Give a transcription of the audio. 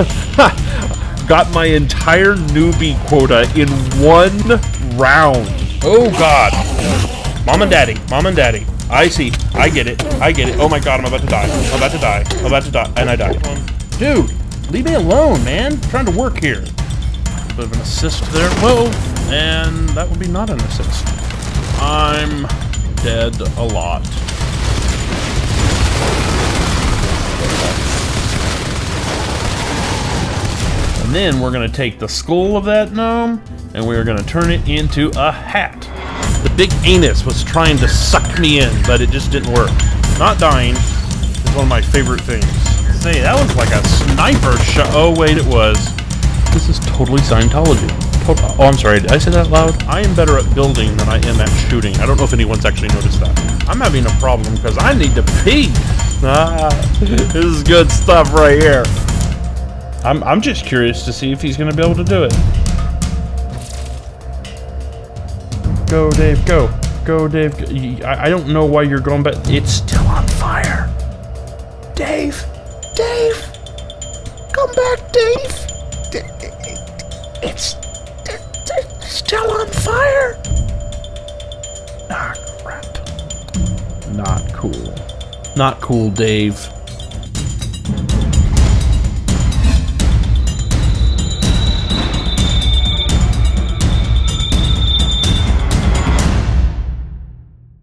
Got my entire newbie quota in one round. Oh God. Mom and Daddy. Mom and Daddy. I see. I get it. I get it. Oh my God, I'm about to die. I'm about to die. I'm about to die. And I die. Dude, leave me alone, man. I'm trying to work here. Bit of an assist there. Whoa. And that would be not an assist. I'm dead a lot. And then we're gonna take the skull of that gnome and we're gonna turn it into a hat. The big anus was trying to suck me in, but it just didn't work. Not dying is one of my favorite things. Say, that was like a sniper shot. Oh, wait, it was. This is totally Scientology. Oh, I'm sorry, did I say that loud? I am better at building than I am at shooting. I don't know if anyone's actually noticed that. I'm having a problem because I need to pee. Ah, this is good stuff right here. I'm, I'm just curious to see if he's going to be able to do it. Go, Dave, go. Go, Dave. Go. I, I don't know why you're going, but it's still on fire. Dave! Dave! Come back, Dave! It's, it's still on fire! Ah, crap. Not cool. Not cool, Dave.